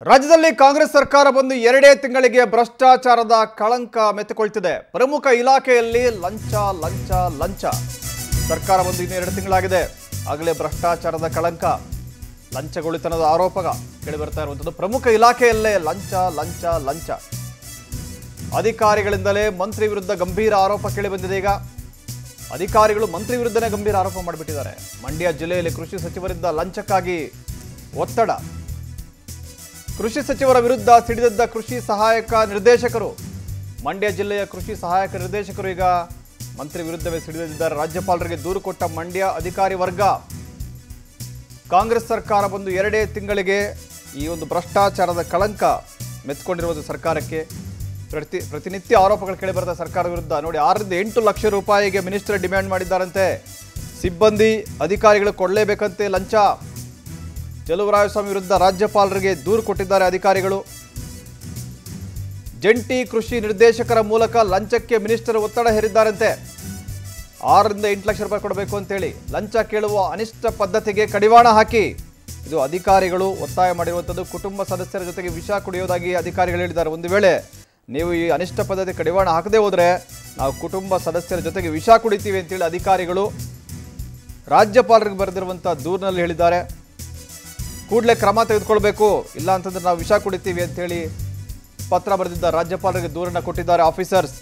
ರಾಜ್ಯದಲ್ಲಿ ಕಾಂಗ್ರೆಸ್ ಸರ್ಕಾರ ಬಂದು ಎರಡೇ ತಿಂಗಳಿಗೆ ಭ್ರಷ್ಟಾಚಾರದ ಕಳಂಕ ಮೆತ್ತುಕೊಳ್ತಿದೆ. ಪ್ರಮುಖ ಇಲಾಖೆಯಲ್ಲಿ ಲಂಚ ಲಂಚ ಲಂಚ. ಸರ್ಕಾರ ಬಂದು ಇನ್ನು ಎರಡು ತಿಂಗಳಾಗಿದೆ. ಆಗಲೇ ಭ್ರಷ್ಟಾಚಾರದ ಕಳಂಕ. ಲಂಚಗೊಳಿತನದ ಆರೋಪ ಕೇಳಿಬರ್ತಾ ಇರುವಂಥದ್ದು. ಪ್ರಮುಖ ಇಲಾಖೆಯಲ್ಲೇ ಲಂಚ ಲಂಚ ಲಂಚ. ಅಧಿಕಾರಿಗಳಿಂದಲೇ ಮಂತ್ರಿ ವಿರುದ್ಧ ಗಂಭೀರ ಆರೋಪ ಕೇಳಿ ಬಂದಿದೆ ಈಗ. ಅಧಿಕಾರಿಗಳು ಮಂತ್ರಿ ವಿರುದ್ಧನೇ ಗಂಭೀರ ಆರೋಪ ಮಾಡಿಬಿಟ್ಟಿದ್ದಾರೆ. ಮಂಡ್ಯ ಜಿಲ್ಲೆಯಲ್ಲಿ ಕೃಷಿ ಸಚಿವರಿಂದ ಲಂಚಕ್ಕಾಗಿ ಒತ್ತಡ. ಕೃಷಿ ಸಚಿವರ ವಿರುದ್ಧ ಸಿಡಿದದ್ದ ಕೃಷಿ ಸಹಾಯಕ ನಿರ್ದೇಶಕರು. ಮಂಡ್ಯ ಜಿಲ್ಲೆಯ ಕೃಷಿ ಸಹಾಯಕ ನಿರ್ದೇಶಕರು ಈಗ ಮಂತ್ರಿ ವಿರುದ್ಧವೇ ಸಿಡಿದಿದ್ದಾರೆ ರಾಜ್ಯಪಾಲರಿಗೆ ದೂರು ಕೊಟ್ಟ ಮಂಡ್ಯ ಅಧಿಕಾರಿ ವರ್ಗ. ಕಾಂಗ್ರೆಸ್ ಸರ್ಕಾರ ಬಂದು ಎರಡೇ ತಿಂಗಳಿಗೆ ಈ ಒಂದು ಭ್ರಷ್ಟಾಚಾರದ ಕಳಂಕ ಮೆತ್ಕೊಂಡಿರುವುದು ಸರ್ಕಾರಕ್ಕೆ. ಪ್ರತಿ, ಪ್ರತಿನಿತ್ಯ ಆರೋಪಗಳು ಕೇಳಿಬರ್ತಾ ಸರ್ಕಾರದ ವಿರುದ್ಧ. ನೋಡಿ, ಆರರಿಂದ ಎಂಟು ಲಕ್ಷ ರೂಪಾಯಿಗೆ ಮಿನಿಸ್ಟರ್ ಡಿಮ್ಯಾಂಡ್ ಮಾಡಿದ್ದಾರಂತೆ. ಸಿಬ್ಬಂದಿ, ಅಧಿಕಾರಿಗಳು ಕೊಡಲೇಬೇಕಂತೆ ಲಂಚ. ಚಲುವರಾಯಸ್ವಾಮಿ ವಿರುದ್ಧ ರಾಜ್ಯಪಾಲರಿಗೆ ದೂರು ಕೊಟ್ಟಿದ್ದಾರೆ ಅಧಿಕಾರಿಗಳು. ಜಂಟಿ ಕೃಷಿ ನಿರ್ದೇಶಕರ ಮೂಲಕ ಲಂಚಕ್ಕೆ ಮಿನಿಸ್ಟರ್ ಒತ್ತಡ ಹೇರಿದ್ದಾರಂತೆ. ಆರರಿಂದ ಎಂಟು ಲಕ್ಷ ರೂಪಾಯಿ ಕೊಡಬೇಕು ಅಂತೇಳಿ ಲಂಚ ಕೇಳುವ ಅನಿಷ್ಟ ಪದ್ಧತಿಗೆ ಕಡಿವಾಣ ಹಾಕಿ. ಇದು ಅಧಿಕಾರಿಗಳು ಒತ್ತಾಯ ಮಾಡಿರುವಂಥದ್ದು, ಕುಟುಂಬ ಸದಸ್ಯರ ಜೊತೆಗೆ ವಿಷ ಕುಡಿಯೋದಾಗಿ ಅಧಿಕಾರಿಗಳು ಹೇಳಿದ್ದಾರೆ. ಒಂದು ವೇಳೆ ನೀವು ಈ ಅನಿಷ್ಟ ಪದ್ಧತಿ ಕಡಿವಾಣ ಹಾಕದೇ ಹೋದರೆ ನಾವು ಕುಟುಂಬ ಸದಸ್ಯರ ಜೊತೆಗೆ ವಿಷ ಕುಡಿತೀವಿ ಅಂತೇಳಿ ಅಧಿಕಾರಿಗಳು ರಾಜ್ಯಪಾಲರಿಗೆ ಬರೆದಿರುವಂಥ ದೂರಿನಲ್ಲಿ ಹೇಳಿದ್ದಾರೆ. ಕೂಡಲೇ ಕ್ರಮ ತೆಗೆದುಕೊಳ್ಬೇಕು. ಇಲ್ಲ ಅಂತಂದ್ರೆ ನಾವು ವಿಷ ಕುಡಿತೀವಿ ಅಂತೇಳಿ ಪತ್ರ ಬರೆದಿದ್ದ ರಾಜ್ಯಪಾಲರಿಗೆ ದೂರನ್ನ ಕೊಟ್ಟಿದ್ದಾರೆ ಆಫೀಸರ್ಸ್.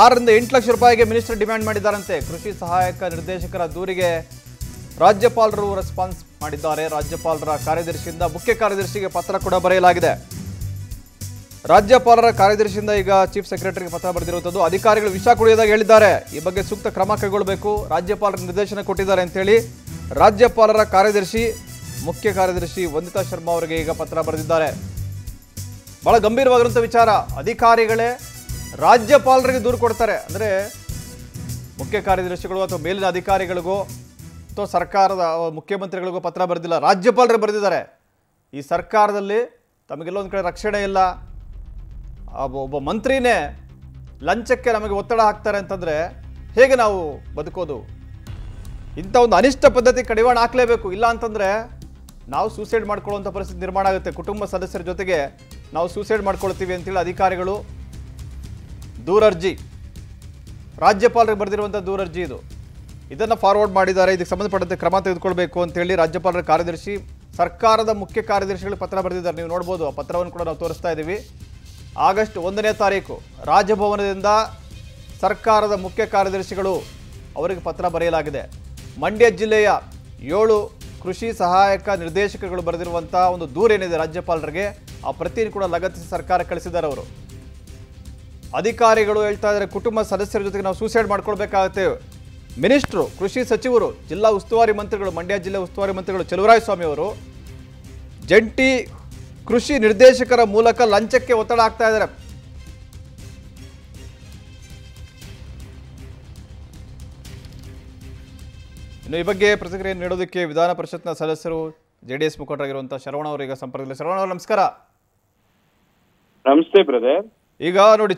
ಆರರಿಂದ ಎಂಟು ಲಕ್ಷ ರೂಪಾಯಿಗೆ ಮಿನಿಸ್ಟರ್ ಡಿಮ್ಯಾಂಡ್ ಮಾಡಿದ್ದಾರಂತೆ. ಕೃಷಿ ಸಹಾಯಕ ನಿರ್ದೇಶಕರ ದೂರಿಗೆ ರಾಜ್ಯಪಾಲರು ರೆಸ್ಪಾನ್ಸ್ ಮಾಡಿದ್ದಾರೆ. ರಾಜ್ಯಪಾಲರ ಕಾರ್ಯದರ್ಶಿಯಿಂದ ಮುಖ್ಯ ಕಾರ್ಯದರ್ಶಿಗೆ ಪತ್ರ ಕೂಡ ಬರೆಯಲಾಗಿದೆ. ರಾಜ್ಯಪಾಲರ ಕಾರ್ಯದರ್ಶಿಯಿಂದ ಈಗ ಚೀಫ್ ಸೆಕ್ರೆಟರಿಗೆ ಪತ್ರ ಬರೆದಿರುವಂಥದ್ದು, ಅಧಿಕಾರಿಗಳು ವಿಷ ಕುಡಿಯೋದಾಗಿ ಹೇಳಿದ್ದಾರೆ. ಈ ಬಗ್ಗೆ ಸೂಕ್ತ ಕ್ರಮ ಕೈಗೊಳ್ಳಬೇಕು. ರಾಜ್ಯಪಾಲರ ನಿರ್ದೇಶನ ಕೊಟ್ಟಿದ್ದಾರೆ ಅಂತೇಳಿ ರಾಜ್ಯಪಾಲರ ಕಾರ್ಯದರ್ಶಿ ಮುಖ್ಯ ಕಾರ್ಯದರ್ಶಿ ವಂದಿತಾ ಶರ್ಮಾ ಅವರಿಗೆ ಈಗ ಪತ್ರ ಬರೆದಿದ್ದಾರೆ. ಬಹಳ ಗಂಭೀರವಾಗಿರುವಂಥ ವಿಚಾರ. ಅಧಿಕಾರಿಗಳೇ ರಾಜ್ಯಪಾಲರಿಗೆ ದೂರು ಕೊಡ್ತಾರೆ. ಅಂದರೆ ಮುಖ್ಯ ಕಾರ್ಯದರ್ಶಿಗಳು ಅಥವಾ ಮೇಲಿನ ಅಧಿಕಾರಿಗಳಿಗೋ ಅಥವಾ ಸರ್ಕಾರದ ಮುಖ್ಯಮಂತ್ರಿಗಳಿಗೂ ಪತ್ರ ಬರೆದಿಲ್ಲ. ರಾಜ್ಯಪಾಲರೇ ಬರೆದಿದ್ದಾರೆ. ಈ ಸರ್ಕಾರದಲ್ಲಿ ತಮಗೆಲ್ಲೊಂದು ಕಡೆ ರಕ್ಷಣೆ ಇಲ್ಲ. ಒಬ್ಬ ಮಂತ್ರಿನೇ ಲಂಚಕ್ಕೆ ನಮಗೆ ಒತ್ತಡ ಹಾಕ್ತಾರೆ ಅಂತಂದರೆ ಹೇಗೆ ನಾವು ಬದುಕೋದು? ಇಂಥ ಒಂದು ಅನಿಷ್ಟ ಪದ್ಧತಿ ಕಡಿವಾಣ ಹಾಕಲೇಬೇಕು. ಇಲ್ಲ ಅಂತಂದರೆ ನಾವು ಸೂಸೈಡ್ ಮಾಡ್ಕೊಳ್ಳುವಂಥ ಪರಿಸ್ಥಿತಿ ನಿರ್ಮಾಣ ಆಗುತ್ತೆ. ಕುಟುಂಬ ಸದಸ್ಯರ ಜೊತೆಗೆ ನಾವು ಸೂಸೈಡ್ ಮಾಡ್ಕೊಳ್ತೀವಿ ಅಂತೇಳಿ ಅಧಿಕಾರಿಗಳು ದೂರರ್ಜಿ, ರಾಜ್ಯಪಾಲರಿಗೆ ಬರೆದಿರುವಂಥ ದೂರರ್ಜಿ ಇದು. ಇದನ್ನು ಫಾರ್ವರ್ಡ್ ಮಾಡಿದ್ದಾರೆ. ಇದಕ್ಕೆ ಸಂಬಂಧಪಟ್ಟಂತೆ ಕ್ರಮ ತೆಗೆದುಕೊಳ್ಬೇಕು ಅಂತೇಳಿ ರಾಜ್ಯಪಾಲರ ಕಾರ್ಯದರ್ಶಿ, ಸರ್ಕಾರದ ಮುಖ್ಯ ಕಾರ್ಯದರ್ಶಿಗಳು ಪತ್ರ ಬರೆದಿದ್ದಾರೆ. ನೀವು ನೋಡ್ಬೋದು, ಆ ಪತ್ರವನ್ನು ಕೂಡ ನಾವು ತೋರಿಸ್ತಾ ಇದ್ದೀವಿ. ಆಗಸ್ಟ್ ಒಂದನೇ ತಾರೀಕು ರಾಜಭವನದಿಂದ ಸರ್ಕಾರದ ಮುಖ್ಯ ಕಾರ್ಯದರ್ಶಿಗಳು ಅವರಿಗೆ ಪತ್ರ ಬರೆಯಲಾಗಿದೆ. ಮಂಡ್ಯ ಜಿಲ್ಲೆಯ ಏಳು ಕೃಷಿ ಸಹಾಯಕ ನಿರ್ದೇಶಕರುಗಳು ಬರೆದಿರುವಂಥ ಒಂದು ದೂರ ಏನಿದೆ ರಾಜ್ಯಪಾಲರಿಗೆ, ಆ ಪ್ರತಿಯನ್ನು ಕೂಡ ಲಗತ್ತಿಸಿ ಸರ್ಕಾರ ಕಳಿಸಿದ್ದಾರೆ ಅವರು. ಅಧಿಕಾರಿಗಳು ಹೇಳ್ತಾ ಇದ್ದಾರೆ, ಕುಟುಂಬ ಸದಸ್ಯರ ಜೊತೆಗೆ ನಾವು ಸೂಸೈಡ್ ಮಾಡ್ಕೊಳ್ಬೇಕಾಗುತ್ತೆ. ಮಿನಿಸ್ಟ್ರು, ಕೃಷಿ ಸಚಿವರು, ಜಿಲ್ಲಾ ಉಸ್ತುವಾರಿ ಮಂತ್ರಿಗಳು, ಮಂಡ್ಯ ಜಿಲ್ಲೆ ಉಸ್ತುವಾರಿ ಮಂತ್ರಿಗಳು ಚಲುವರಾಯಸ್ವಾಮಿ ಅವರು ಜಂಟಿ ಕೃಷಿ ನಿರ್ದೇಶಕರ ಮೂಲಕ ಲಂಚಕ್ಕೆ ಒತ್ತಡ ಆಗ್ತಾ ಇದ್ದಾರೆ. ಇನ್ನು ಈ ಬಗ್ಗೆ ಪ್ರತಿಕ್ರಿಯೆ ನೀಡೋದಕ್ಕೆ ವಿಧಾನ ಪರಿಷತ್ನ ಸದಸ್ಯರು ಜೆ ಡಿ ಎಸ್ ಮುಖಂಡರಾಗಿರುವಂತಹ ಶರವಣ ಅವರೀಗ ಈಗ ಸಂಪರ್ಕದಲ್ಲಿ. ಶರವಣ ಅವರು ನಮಸ್ಕಾರ. ನಮಸ್ತೆ ಬ್ರದರ್. ಈಗ ನೋಡಿ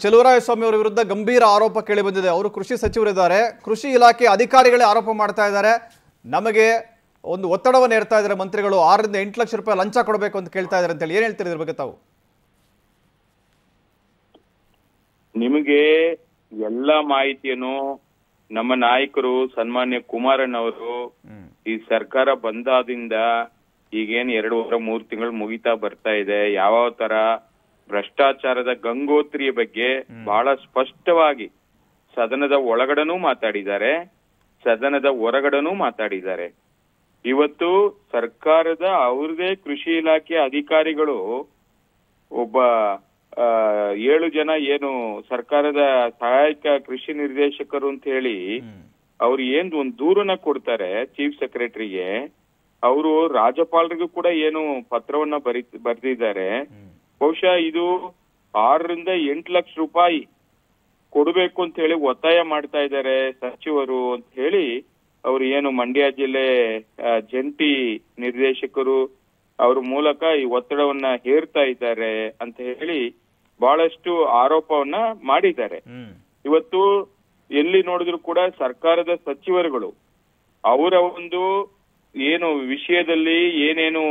ಸ್ವಾಮಿ ಅವರ ವಿರುದ್ಧ ಗಂಭೀರ ಆರೋಪ ಕೇಳಿ ಬಂದಿದೆ. ಅವರು ಕೃಷಿ ಸಚಿವರಿದ್ದಾರೆ. ಕೃಷಿ ಇಲಾಖೆ ಅಧಿಕಾರಿಗಳೇ ಆರೋಪ ಮಾಡ್ತಾ ಇದ್ದಾರೆ. ನಮಗೆ ಒಂದು ಒತ್ತಡವನ್ನು ಏರ್ತಾ ಇದ್ದಾರೆ ಮಂತ್ರಿಗಳು. ಆರರಿಂದ ಎಂಟು ಲಕ್ಷ ರೂಪಾಯಿ ಲಂಚ ಕೊಡಬೇಕು ಅಂತ ಕೇಳ್ತಾ ಇದ್ದಾರೆ ಅಂತೇಳಿ. ಏನ್ ಹೇಳ್ತೀರಿ ಇದ್ರ ಬಗ್ಗೆ ತಾವು? ನಿಮಗೆ ಎಲ್ಲ ಮಾಹಿತಿಯನ್ನು ನಮ್ಮ ನಾಯಕರು ಸನ್ಮಾನ್ಯ ಕುಮಾರಣ್ಣ ಅವರು ಈ ಸರ್ಕಾರ ಬಂದಾದಿಂದ ಈಗೇನ್ ಎರಡು ವಾರ, ಮೂರ್ ತಿಂಗಳು ಮುಗಿತಾ ಬರ್ತಾ ಇದೆ. ಯಾವ ತರ ಭ್ರಷ್ಟಾಚಾರದ ಗಂಗೋತ್ರಿಯ ಬಗ್ಗೆ ಬಹಳ ಸ್ಪಷ್ಟವಾಗಿ ಸದನದ ಒಳಗಡೆನೂ ಮಾತಾಡಿದ್ದಾರೆ. ಸದನದ ಹೊರಗಡೆನೂ ಮಾತಾಡಿದ್ದಾರೆ. ಇವತ್ತು ಸರ್ಕಾರದ ಅವ್ರದೇ ಕೃಷಿ ಇಲಾಖೆ ಅಧಿಕಾರಿಗಳು ಒಬ್ಬ ಏಳು ಜನ ಏನು ಸರ್ಕಾರದ ಸಹಾಯಕ ಕೃಷಿ ನಿರ್ದೇಶಕರು ಅಂತ ಹೇಳಿ ಅವ್ರು ಏನ್ ಒಂದು ದೂರನ ಕೊಡ್ತಾರೆ ಚೀಫ್ ಸೆಕ್ರೆಟರಿಗೆ ಅವರು ರಾಜ್ಯಪಾಲರಿಗೂ ಕೂಡ ಏನು ಪತ್ರವನ್ನ ಬರಿ ಬರ್ದಿದ್ದಾರೆ. ಬಹುಶಃ ಇದು ಆರರಿಂದ ಎಂಟು ಲಕ್ಷ ರೂಪಾಯಿ ಕೊಡಬೇಕು ಅಂತ ಹೇಳಿ ಒತ್ತಾಯ ಮಾಡ್ತಾ ಇದ್ದಾರೆ ಸಚಿವರು ಅಂತ ಹೇಳಿ ಅವರು ಏನು ಮಂಡ್ಯ ಜಿಲ್ಲೆ ಜಂಟಿ ನಿರ್ದೇಶಕರು ಅವ್ರ ಮೂಲಕ ಈ ಒತ್ತಡವನ್ನ ಹೇರ್ತಾ ಇದ್ದಾರೆ ಅಂತ ಹೇಳಿ ಬಹಳಷ್ಟು ಆರೋಪವನ್ನ ಮಾಡಿದ್ದಾರೆ. ಇವತ್ತು ಎಲ್ಲಿ ನೋಡಿದ್ರು ಕೂಡ ಸರ್ಕಾರದ ಸಚಿವರುಗಳು ಅವರ ಒಂದು ಏನು ವಿಷಯದಲ್ಲಿ ಏನೇನು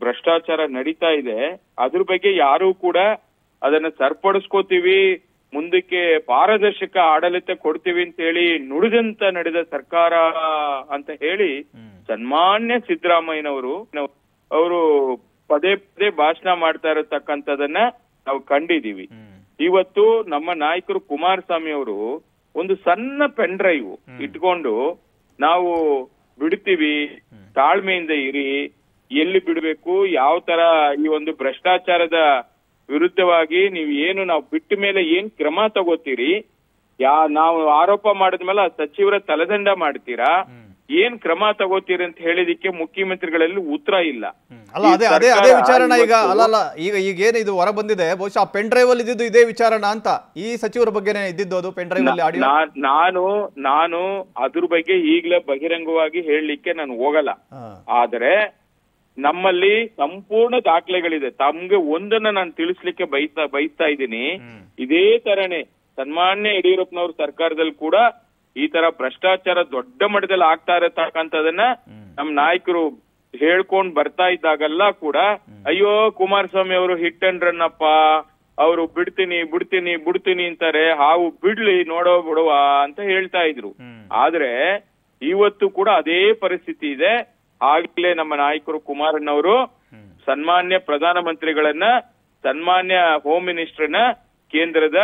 ಭ್ರಷ್ಟಾಚಾರ ನಡೀತಾ ಇದೆ ಅದ್ರ ಬಗ್ಗೆ ಯಾರು ಕೂಡ ಅದನ್ನ ಸರಿಪಡಿಸ್ಕೋತೀವಿ ಮುಂದಕ್ಕೆ ಪಾರದರ್ಶಕ ಆಡಳಿತ ಕೊಡ್ತೀವಿ ಅಂತ ಹೇಳಿ ನುಡಿದಂತ ನಡೆದ ಸರ್ಕಾರ ಅಂತ ಹೇಳಿ ಸನ್ಮಾನ್ಯ ಸಿದ್ದರಾಮಯ್ಯನವರು ಅವರು ಪದೇ ಪದೇ ಭಾಷಣ ಮಾಡ್ತಾ ಇರತಕ್ಕಂಥದನ್ನ ನಾವು ಕಂಡಿದೀವಿ ಇವತ್ತು ನಮ್ಮ ನಾಯಕರು ಕುಮಾರಸ್ವಾಮಿ ಅವರು ಒಂದು ಸಣ್ಣ ಪೆನ್ ಡ್ರೈವ್ ಇಟ್ಕೊಂಡು ನಾವು ಬಿಡ್ತೀವಿ ತಾಳ್ಮೆಯಿಂದ ಇರಿ ಎಲ್ಲಿ ಬಿಡಬೇಕು ಯಾವ ತರ ಈ ಒಂದು ಭ್ರಷ್ಟಾಚಾರದ ವಿರುದ್ಧವಾಗಿ ನೀವು ಏನು ನಾವು ಬಿಟ್ಟ ಮೇಲೆ ಏನ್ ಕ್ರಮ ತಗೋತೀರಿ ಯಾ ನಾವು ಆರೋಪ ಮಾಡಿದ್ಮೇಲೆ ಆ ಸಚಿವರ ತಲೆದಂಡ ಮಾಡ್ತೀರಾ ಏನ್ ಕ್ರಮ ತಗೋತೀರಿ ಅಂತ ಹೇಳಿದಕ್ಕೆ ಮುಖ್ಯಮಂತ್ರಿಗಳಲ್ಲಿ ಉತ್ತರ ಇಲ್ಲ. ಅಲ್ಲ ಅದೇ ಅದೇ ಅದೇ ವಿಚಾರಣ ಈಗ ಇವತ್ತು- ಅಲ್ಲ ಅಲ್ಲ ಈಗ ಈಗ ಏನು ಇದು ಹೊರ ಬಂದಿದೆ ಬಹುಶಃ ಪೆನ್ ಡ್ರೈವ್ ಅಲ್ಲಿ ಇದ್ದಿದ್ದು ಇದೇ ವಿಚಾರಣ ಅಂತ ಈ ಸಚಿವರ ಬಗ್ಗೆನೇ ಇದ್ದಿದ್ದು ಅದು ಪೆನ್ ಡ್ರೈವ್ ಅಲ್ಲಿ ನಾನು ನಾನು ಅದ್ರ ಬಗ್ಗೆ ಈಗಲೇ ಬಹಿರಂಗವಾಗಿ ಹೇಳಲಿಕ್ಕೆ ನಾನು ಹೋಗಲ್ಲ. ಆದರೆ ನಮ್ಮಲ್ಲಿ ಸಂಪೂರ್ಣ ದಾಖಲೆಗಳಿದೆ. ತಮ್ಗೆ ಒಂದನ್ನ ನಾನು ತಿಳಿಸ್ಲಿಕ್ಕೆ ಬಯಸ್ತಾ ಬಯಸ್ತಾ ಇದ್ದೀನಿ. ಇದೇ ತರನೇ ಸನ್ಮಾನ್ಯ ಯಡಿಯೂರಪ್ಪನವ್ರ ಸರ್ಕಾರದಲ್ಲಿ ಕೂಡ ಈ ತರ ಭ್ರಷ್ಟಾಚಾರ ದೊಡ್ಡ ಮಟ್ಟದಲ್ಲಿ ಆಗ್ತಾ ಇರತಕ್ಕಂಥದನ್ನ ನಮ್ ನಾಯಕರು ಹೇಳ್ಕೊಂಡ್ ಬರ್ತಾ ಇದ್ದಾಗೆಲ್ಲ ಕೂಡ ಅಯ್ಯೋ ಕುಮಾರಸ್ವಾಮಿ ಅವರು ಹಿಟ್ ಅಂಡ್ ರನ್ ಅಪ್ಪ ಅವರು ಬಿಡ್ತೀನಿ ಬಿಡ್ತೀನಿ ಬಿಡ್ತೀನಿ ಅಂತಾರೆ ಹಾವು ಬಿಡ್ಲಿ ನೋಡೋ ಬಿಡುವ ಅಂತ ಹೇಳ್ತಾ ಇದ್ರು. ಆದ್ರೆ ಇವತ್ತು ಕೂಡ ಅದೇ ಪರಿಸ್ಥಿತಿ ಇದೆ. ಆಗ್ಲೇ ನಮ್ಮ ನಾಯಕರು ಕುಮಾರಣ್ಣವರು ಸನ್ಮಾನ್ಯ ಪ್ರಧಾನಮಂತ್ರಿಗಳನ್ನ ಸನ್ಮಾನ್ಯ ಹೋಮ್ ಮಿನಿಸ್ಟರ್ನ ಕೇಂದ್ರದ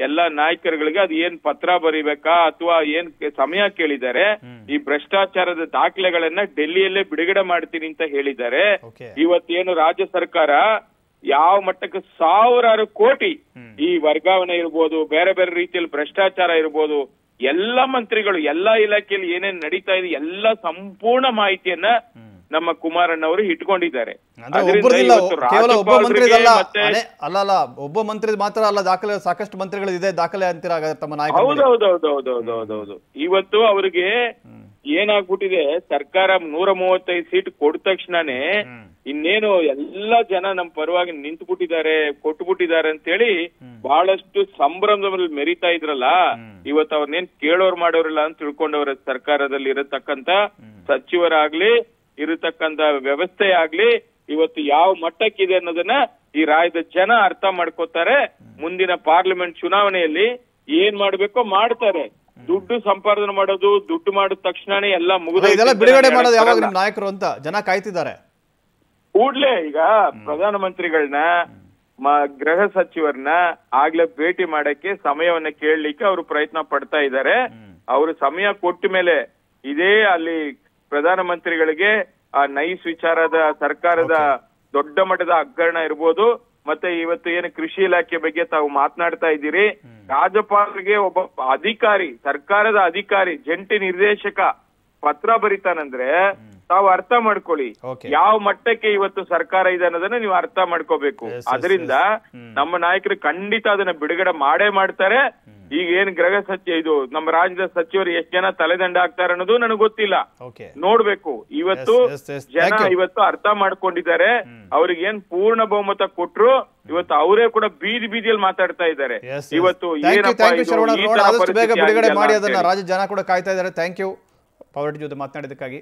ಎಲ್ಲಾ ನಾಯಕರುಗಳಿಗೆ ಅದು ಏನ್ ಪತ್ರ ಬರಿಬೇಕಾ ಅಥವಾ ಏನ್ ಸಮಯ ಕೇಳಿದ್ದಾರೆ ಈ ಭ್ರಷ್ಟಾಚಾರದ ದಾಖಲೆಗಳನ್ನ ಡೆಲ್ಲಿಯಲ್ಲೇ ಬಿಡುಗಡೆ ಮಾಡ್ತೀನಿ ಅಂತ ಹೇಳಿದ್ದಾರೆ ಇವತ್ತೇನು ರಾಜ್ಯ ಸರ್ಕಾರ ಯಾವ ಮಟ್ಟಕ್ಕೆ ಸಾವಿರಾರು ಕೋಟಿ ಈ ವರ್ಗಾವಣೆ ಇರ್ಬೋದು ಬೇರೆ ಬೇರೆ ರೀತಿಯಲ್ಲಿ ಭ್ರಷ್ಟಾಚಾರ ಇರ್ಬೋದು ಎಲ್ಲ ಮಂತ್ರಿಗಳು ಎಲ್ಲಾ ಇಲಾಖೆಯಲ್ಲಿ ಏನೇನ್ ನಡೀತಾ ಇದೆ ಎಲ್ಲ ಸಂಪೂರ್ಣ ಮಾಹಿತಿಯನ್ನ ನಮ್ಮ ಕುಮಾರಣ್ಣವರು ಇಟ್ಕೊಂಡಿದ್ದಾರೆ. ಒಬ್ಬ ಮಂತ್ರಿದಲ್ಲ. ರಾಜ್ಯಪಾಲರಿಗೆ ಅಲ್ಲ ಅಲ್ಲ ಒಬ್ಬ ಮಂತ್ರಿ ಮಾತ್ರ ಅಲ್ಲ ದಾಖಲೆ ಸಾಕಷ್ಟು ಮಂತ್ರಿಗಳು ಇದೆ ದಾಖಲೆ ಅಂತೀರ ತಮ್ಮ ನಾಯಕರ. ಬಗ್ಗೆ. ಹೌದೌದೌದೌದೌದೌದೌದು ಇವತ್ತು ಅವರಿಗೆ ಏನಾಗ್ಬಿಟ್ಟಿದೆ ಸರ್ಕಾರ ನೂರ ಮೂವತ್ತೈದು ಸೀಟ್ ಕೊಟ್ಟ ತಕ್ಷಣನೇ ಇನ್ನೇನು ಎಲ್ಲಾ ಜನ ನಮ್ ಪರವಾಗಿ ನಿಂತ್ಬಿಟ್ಟಿದ್ದಾರೆ ಕೊಟ್ಬಿಟ್ಟಿದ್ದಾರೆ ಅಂತೇಳಿ ಬಹಳಷ್ಟು ಸಂಭ್ರಮದಲ್ಲಿ ಮೆರಿತಾ ಇದ್ರಲ್ಲ ಇವತ್ತು ಅವ್ರನ್ನೇನ್ ಕೇಳೋರ್ ಮಾಡೋರಿಲ್ಲ ಅಂತ ತಿಳ್ಕೊಂಡವ್ರ ಸರ್ಕಾರದಲ್ಲಿ ಇರತಕ್ಕಂತ ಸಚಿವರಾಗ್ಲಿ ಇರತಕ್ಕಂತ ವ್ಯವಸ್ಥೆ ಆಗ್ಲಿ ಇವತ್ತು ಯಾವ ಮಟ್ಟಕ್ಕಿದೆ ಅನ್ನೋದನ್ನ ಈ ರಾಜ್ಯದ ಜನ ಅರ್ಥ ಮಾಡ್ಕೋತಾರೆ. ಮುಂದಿನ ಪಾರ್ಲಿಮೆಂಟ್ ಚುನಾವಣೆಯಲ್ಲಿ ಏನ್ ಮಾಡ್ಬೇಕೋ ಮಾಡ್ತಾರೆ. ದುಡ್ಡು ಸಂಪಾದನೆ ಮಾಡೋದು ದುಡ್ಡು ಮಾಡಿದ ತಕ್ಷಣನೇ ಎಲ್ಲ ಮುಗಿದ ಬಿಡುಗಡೆ ಮಾಡೋದು ಯಾವಾಗ ನಿಮ್ ನಾಯಕರು ಅಂತ? ಜನ ಕಾಯ್ತಿದ್ದಾರೆ. ಕೂಡ್ಲೇ ಈಗ ಪ್ರಧಾನಮಂತ್ರಿಗಳನ್ನ ಮಂತ್ರಿಗಳನ್ನ ಗೃಹ ಸಚಿವರನ್ನ ಆಗ್ಲೇ ಭೇಟಿ ಮಾಡಕ್ಕೆ ಸಮಯವನ್ನ ಕೇಳಲಿಕ್ಕೆ ಅವರು ಪ್ರಯತ್ನ ಪಡ್ತಾ ಇದ್ದಾರೆ. ಅವರು ಸಮಯ ಕೊಟ್ಟ ಮೇಲೆ ಇದೇ ಅಲ್ಲಿ ಪ್ರಧಾನಮಂತ್ರಿಗಳಿಗೆ ಆ ನೈಸ್ ವಿಚಾರದ ಸರ್ಕಾರದ ದೊಡ್ಡ ಮಟ್ಟದ ಅಗ್ಗರಣ ಇರ್ಬೋದು ಮತ್ತೆ ಇವತ್ತು ಏನು ಕೃಷಿ ಇಲಾಖೆ ಬಗ್ಗೆ ತಾವು ಮಾತನಾಡ್ತಾ ಇದ್ದೀರಿ. ರಾಜ್ಯಪಾಲರಿಗೆ ಒಬ್ಬ ಅಧಿಕಾರಿ ಸರ್ಕಾರದ ಅಧಿಕಾರಿ ಜಂಟಿ ನಿರ್ದೇಶಕ ಪತ್ರ ಬರಿತಾನಂದ್ರೆ ತಾವು ಅರ್ಥ ಮಾಡ್ಕೊಳ್ಳಿ. ಯಾವ ಮಟ್ಟಕ್ಕೆ ಇವತ್ತು ಸರ್ಕಾರ ಇದೆ ಅನ್ನೋದನ್ನ ನೀವು ಅರ್ಥ ಮಾಡ್ಕೋಬೇಕು. ಅದರಿಂದ ನಮ್ಮ ನಾಯಕರು ಖಂಡಿತ ಅದನ್ನ ಬಿಡುಗಡೆ ಮಾಡೇ ಮಾಡ್ತಾರೆ. ಈಗ ಏನ್ ಗ್ರಹ ಸಚಿವ ಇದು? ನಮ್ಮ ರಾಜ್ಯದ ಸಚಿವರು ಎಷ್ಟ್ ಜನ ತಲೆದಂಡ ಆಗ್ತಾರೆ ಅನ್ನೋದು ನನಗೆ ಗೊತ್ತಿಲ್ಲ. ನೋಡ್ಬೇಕು. ಇವತ್ತು. ಜನ ಇವತ್ತು ಅರ್ಥ ಮಾಡ್ಕೊಂಡಿದ್ದಾರೆ. ಅವ್ರಿಗೆ ಏನ್ ಪೂರ್ಣ ಬಹುಮತ ಕೊಟ್ರು ಇವತ್ತು ಅವರೇ ಕೂಡ ಬೀದಿ ಬೀದಿಯಲ್ಲಿ ಮಾತಾಡ್ತಾ ಇದ್ದಾರೆ. ಇವತ್ತು ಬೇಗ ಬಿಡುಗಡೆ ಮಾಡಿ ಅದನ್ನ. ರಾಜ್ಯ ಜನ ಕೂಡ ಕಾಯ್ತಾ ಇದ್ದಾರೆ. ಥ್ಯಾಂಕ್ ಯು ಪವರ್ ಜೊತೆ ಮಾತನಾಡಿದ್ದಕ್ಕಾಗಿ.